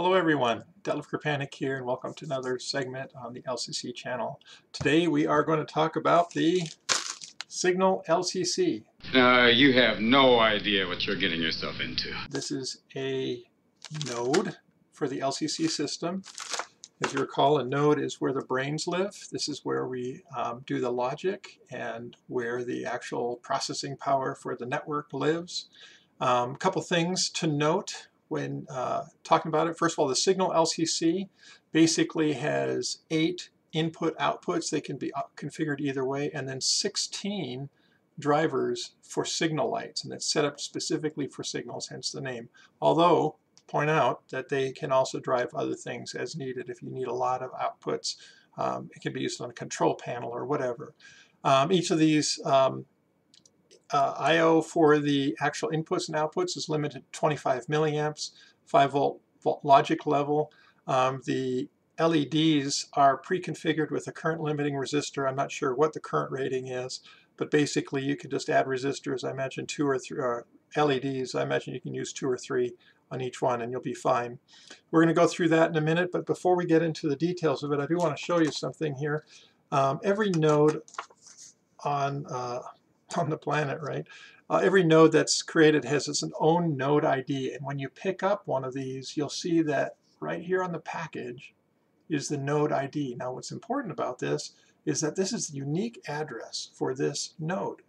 Hello everyone, Detlef Krpanek here and welcome to another segment on the LCC channel. Today we are going to talk about the Signal LCC. Uh, you have no idea what you're getting yourself into. This is a node for the LCC system. As you recall, a node is where the brains live. This is where we um, do the logic and where the actual processing power for the network lives. A um, couple things to note when uh, talking about it. First of all, the Signal LCC basically has eight input outputs. They can be uh, configured either way, and then 16 drivers for signal lights, and it's set up specifically for signals, hence the name. Although, point out that they can also drive other things as needed. If you need a lot of outputs, um, it can be used on a control panel or whatever. Um, each of these um, uh, I.O. for the actual inputs and outputs is limited to 25 milliamps, 5 volt, volt logic level. Um, the LEDs are pre-configured with a current limiting resistor. I'm not sure what the current rating is, but basically you can just add resistors. I imagine two or three uh, LEDs. I imagine you can use two or three on each one and you'll be fine. We're going to go through that in a minute, but before we get into the details of it, I do want to show you something here. Um, every node on uh, on the planet, right? Uh, every node that's created has its own node ID, and when you pick up one of these, you'll see that right here on the package is the node ID. Now what's important about this is that this is the unique address for this node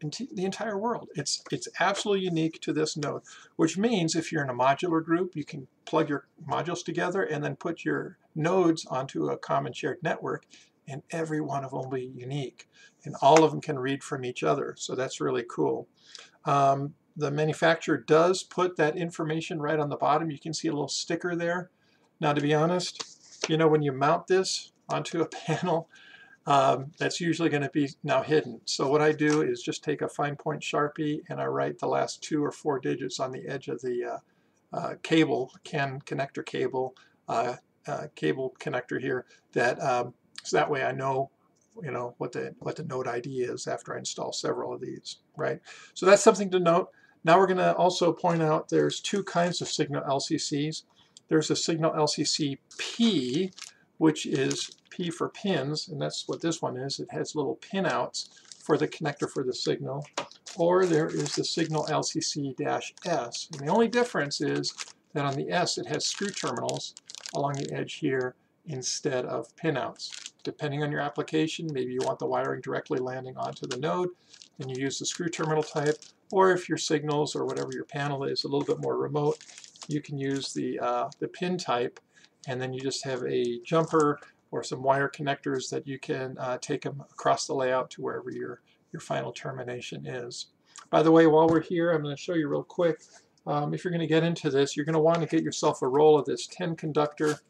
in the entire world. It's, it's absolutely unique to this node, which means if you're in a modular group, you can plug your modules together and then put your nodes onto a common shared network and every one of them will be unique. And all of them can read from each other, so that's really cool. Um, the manufacturer does put that information right on the bottom. You can see a little sticker there. Now to be honest, you know when you mount this onto a panel, um, that's usually going to be now hidden. So what I do is just take a fine point Sharpie and I write the last two or four digits on the edge of the uh, uh, cable, CAN connector cable, uh, uh cable connector here that um, so that way I know you know what the what the node ID is after I install several of these, right? So that's something to note. Now we're going to also point out there's two kinds of signal LCCs. There's a signal LCC P, which is P for pins, and that's what this one is. It has little pinouts for the connector for the signal. Or there is the signal LCC-S. And the only difference is that on the S it has screw terminals along the edge here instead of pinouts. Depending on your application, maybe you want the wiring directly landing onto the node, and you use the screw terminal type, or if your signals or whatever your panel is a little bit more remote, you can use the, uh, the pin type, and then you just have a jumper or some wire connectors that you can uh, take them across the layout to wherever your, your final termination is. By the way, while we're here, I'm going to show you real quick. Um, if you're going to get into this, you're going to want to get yourself a roll of this 10 conductor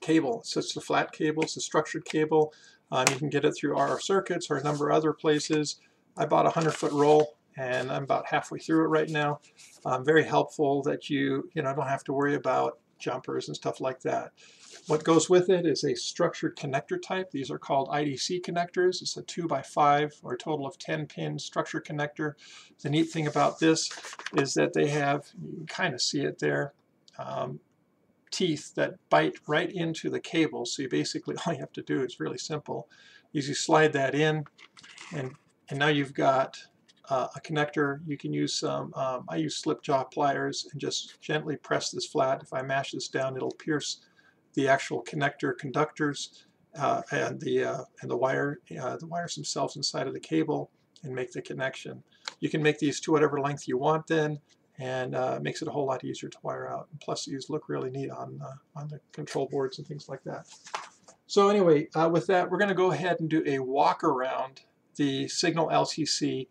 cable. So it's a flat cable, it's a structured cable. Um, you can get it through RR-CirKits or a number of other places. I bought a 100 foot roll and I'm about halfway through it right now. Um, very helpful that you, you know, don't have to worry about jumpers and stuff like that. What goes with it is a structured connector type. These are called IDC connectors. It's a 2 by 5 or a total of 10 pin structure connector. The neat thing about this is that they have, you can kind of see it there, um, teeth that bite right into the cable. So you basically, all you have to do is really simple, is you slide that in and, and now you've got uh, a connector. You can use some, um, I use slip jaw pliers and just gently press this flat. If I mash this down, it'll pierce the actual connector conductors uh, and the uh, and the wire, uh, the wires themselves inside of the cable and make the connection. You can make these to whatever length you want then and uh, makes it a whole lot easier to wire out. And plus these look really neat on, uh, on the control boards and things like that. So anyway, uh, with that, we're going to go ahead and do a walk around the Signal LCC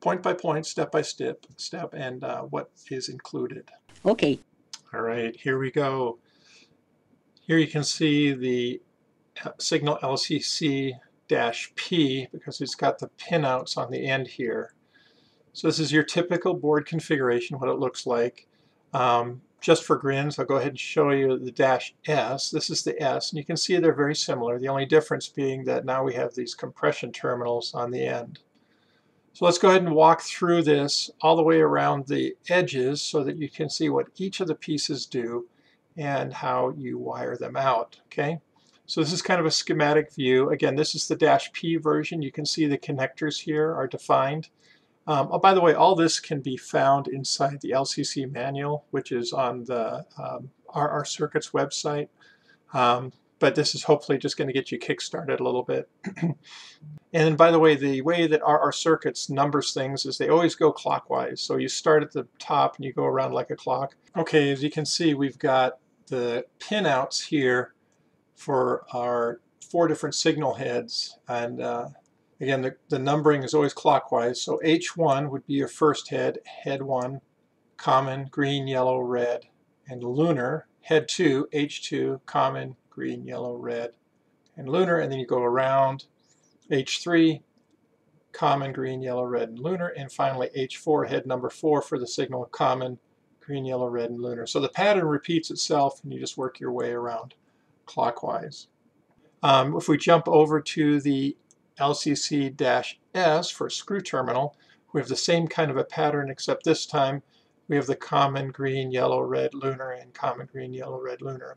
point by point, step by step, step and uh, what is included. Okay. All right, here we go. Here you can see the uh, Signal LCC-P because it's got the pinouts on the end here. So this is your typical board configuration, what it looks like. Um, just for grins, I'll go ahead and show you the dash S. This is the S, and you can see they're very similar. The only difference being that now we have these compression terminals on the end. So let's go ahead and walk through this all the way around the edges so that you can see what each of the pieces do. and how you wire them out. Okay, so this is kind of a schematic view. Again, this is the dash P version. You can see the connectors here are defined. Um, oh, by the way, all this can be found inside the LCC manual, which is on the um, RR-CirKits website. Um, but this is hopefully just going to get you kick-started a little bit. and by the way, the way that RR-CirKits numbers things is they always go clockwise. So you start at the top and you go around like a clock. Okay, as you can see, we've got the pinouts here for our four different signal heads. And uh, again, the, the numbering is always clockwise. So H1 would be your first head, head 1, common, green, yellow, red, and lunar. Head 2, H2, common, green, yellow, red, and lunar. And then you go around H3, common, green, yellow, red, and lunar. And finally H4, head number 4 for the signal common, green, yellow, red, and lunar. So the pattern repeats itself and you just work your way around clockwise. Um, if we jump over to the LCC-S for screw terminal, we have the same kind of a pattern except this time we have the common green, yellow, red, lunar, and common green, yellow, red, lunar.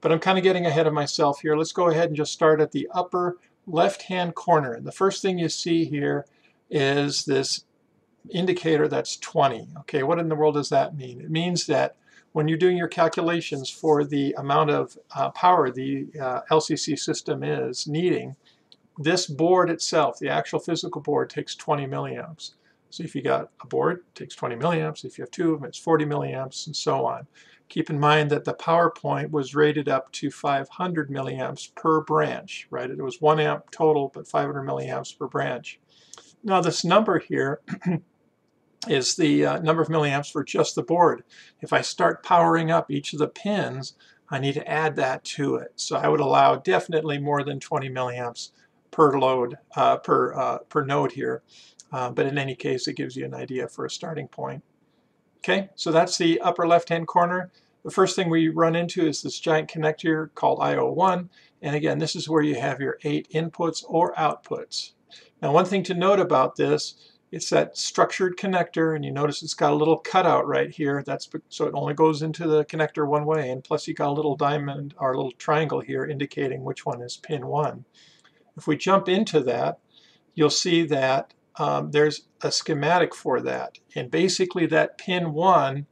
But I'm kind of getting ahead of myself here. Let's go ahead and just start at the upper left-hand corner. And the first thing you see here is this indicator that's 20. Okay, what in the world does that mean? It means that when you're doing your calculations for the amount of uh, power the uh, LCC system is needing, this board itself, the actual physical board, takes 20 milliamps. So if you got a board, it takes 20 milliamps. If you have two of them, it's 40 milliamps, and so on. Keep in mind that the power point was rated up to 500 milliamps per branch, right? It was 1 amp total, but 500 milliamps per branch. Now this number here is the uh, number of milliamps for just the board. If I start powering up each of the pins, I need to add that to it. So I would allow definitely more than 20 milliamps per load, uh, per, uh, per node here. Uh, but in any case, it gives you an idea for a starting point. Okay, so that's the upper left-hand corner. The first thing we run into is this giant connector called IO1. And again, this is where you have your eight inputs or outputs. Now, one thing to note about this, it's that structured connector, and you notice it's got a little cutout right here. That's so it only goes into the connector one way, and plus you got a little diamond or a little triangle here indicating which one is pin one. If we jump into that, you'll see that um, there's a schematic for that. And basically that pin 1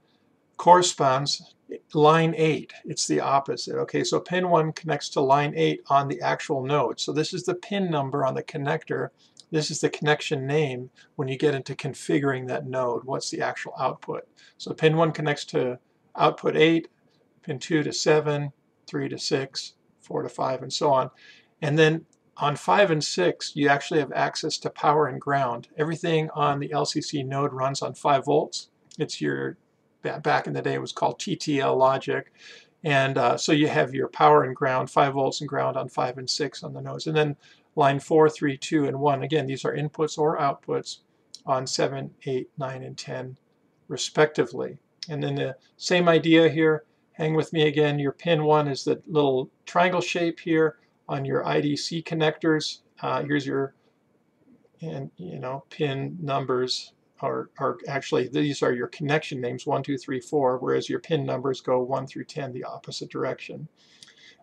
corresponds line 8. It's the opposite. Okay, so pin 1 connects to line 8 on the actual node. So this is the pin number on the connector. This is the connection name when you get into configuring that node. What's the actual output? So pin 1 connects to output 8, pin 2 to 7, 3 to 6, 4 to 5, and so on. And then on 5 and 6, you actually have access to power and ground. Everything on the LCC node runs on 5 volts. It's your, back in the day it was called TTL logic. And uh, so you have your power and ground, 5 volts and ground on 5 and 6 on the nodes. And then line 4, 3, 2, and 1, again, these are inputs or outputs on 7, 8, 9, and 10 respectively. And then the same idea here, hang with me again, your pin 1 is the little triangle shape here on your IDC connectors. Uh, here's your and you know pin numbers are, are actually these are your connection names 1 2 3 4 whereas your pin numbers go 1 through 10 the opposite direction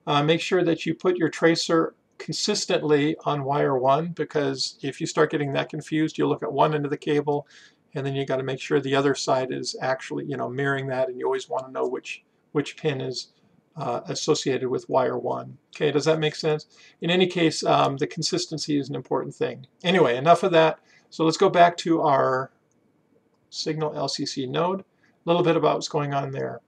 uh, make sure that you put your tracer consistently on wire 1 because if you start getting that confused you'll look at one end of the cable and then you got to make sure the other side is actually you know mirroring that and you always want to know which which pin is uh, associated with wire 1. Okay, does that make sense? In any case, um, the consistency is an important thing. Anyway, enough of that. So let's go back to our signal LCC node. A little bit about what's going on there.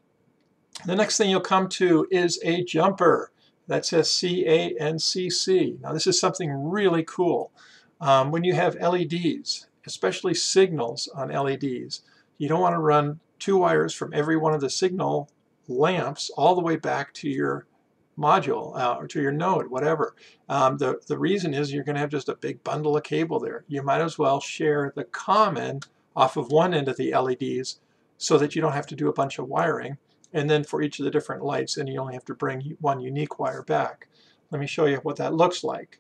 The next thing you'll come to is a jumper that says CANCC. Now this is something really cool. Um, when you have LEDs, especially signals on LEDs, you don't want to run two wires from every one of the signal lamps all the way back to your module uh, or to your node, whatever. Um, the, the reason is you're going to have just a big bundle of cable there. You might as well share the common off of one end of the LEDs so that you don't have to do a bunch of wiring. And then for each of the different lights, then you only have to bring one unique wire back. Let me show you what that looks like.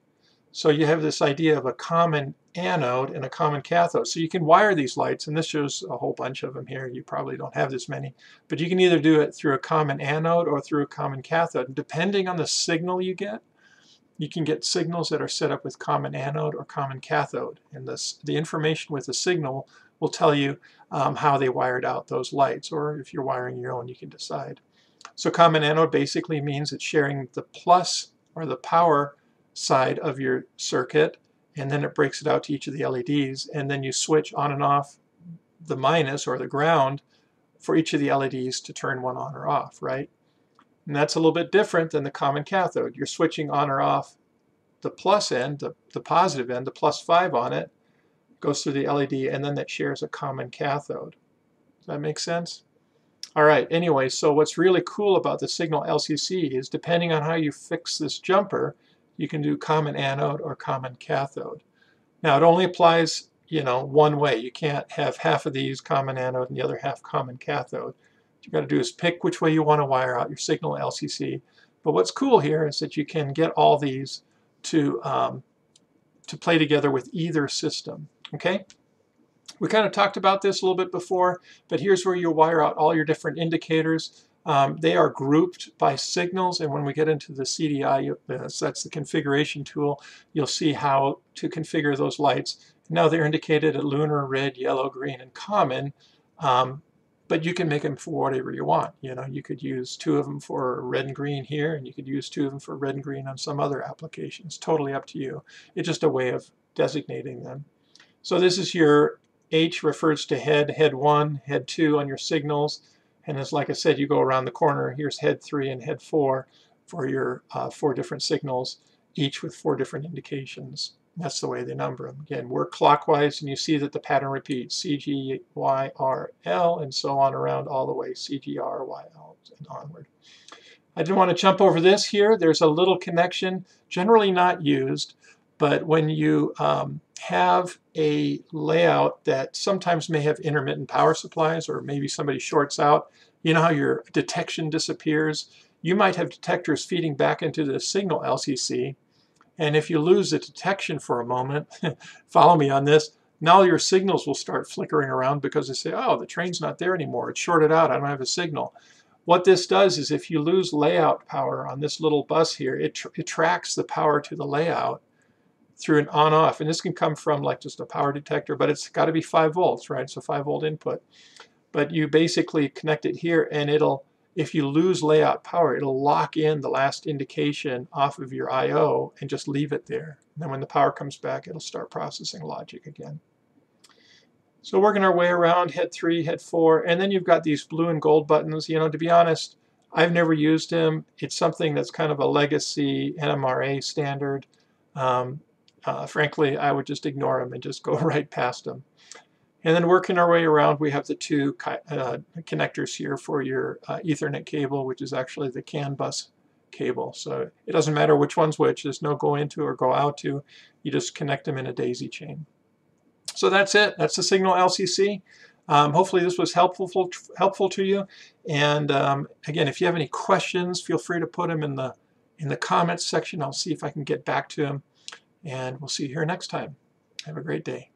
So you have this idea of a common anode and a common cathode. So you can wire these lights, and this shows a whole bunch of them here. You probably don't have this many, but you can either do it through a common anode or through a common cathode. Depending on the signal you get, you can get signals that are set up with common anode or common cathode. And this, the information with the signal will tell you um, how they wired out those lights, or if you're wiring your own, you can decide. So common anode basically means it's sharing the plus or the power side of your circuit and then it breaks it out to each of the LEDs and then you switch on and off the minus or the ground for each of the LEDs to turn one on or off, right? And that's a little bit different than the common cathode. You're switching on or off the plus end, the, the positive end, the plus 5 on it, goes through the LED, and then that shares a common cathode. Does that make sense? All right, anyway, so what's really cool about the Signal LCC is depending on how you fix this jumper, you can do common anode or common cathode. Now it only applies you know one way. You can't have half of these common anode and the other half common cathode. What you got to do is pick which way you want to wire out your signal LCC. But what's cool here is that you can get all these to um, to play together with either system. Okay. We kind of talked about this a little bit before, but here's where you wire out all your different indicators. Um, they are grouped by signals, and when we get into the CDI, that's the configuration tool, you'll see how to configure those lights. Now they're indicated at lunar, red, yellow, green, and common, um, but you can make them for whatever you want. You know, you could use two of them for red and green here, and you could use two of them for red and green on some other applications. Totally up to you. It's just a way of designating them. So this is your H refers to head, head 1, head 2 on your signals. And as like I said, you go around the corner, here's head 3 and head 4 for your uh, four different signals, each with four different indications. That's the way they number them. Again, work clockwise and you see that the pattern repeats, C, G, Y, R, L, and so on around all the way, C, G, R, Y, L, and onward. I didn't want to jump over this here. There's a little connection, generally not used, but when you um, have a layout that sometimes may have intermittent power supplies or maybe somebody shorts out, you know how your detection disappears? You might have detectors feeding back into the signal LCC, and if you lose the detection for a moment, follow me on this, now your signals will start flickering around because they say, oh, the train's not there anymore. It's shorted out. I don't have a signal. What this does is if you lose layout power on this little bus here, it, tr it tracks the power to the layout through an on-off. And this can come from like just a power detector, but it's got to be 5 volts, right? So 5 volt input. But you basically connect it here and it'll, if you lose layout power, it'll lock in the last indication off of your I.O. and just leave it there. And then when the power comes back, it'll start processing logic again. So working our way around head 3, head 4, and then you've got these blue and gold buttons. You know, to be honest, I've never used them. It's something that's kind of a legacy NMRA standard. Um, uh, frankly, I would just ignore them and just go right past them. And then working our way around, we have the two uh, connectors here for your uh, Ethernet cable, which is actually the CAN bus cable. So it doesn't matter which one's which. There's no go into or go out to. You just connect them in a daisy chain. So that's it. That's the Signal LCC. Um, hopefully this was helpful helpful to you. And um, again, if you have any questions, feel free to put them in the in the comments section. I'll see if I can get back to them. And we'll see you here next time. Have a great day.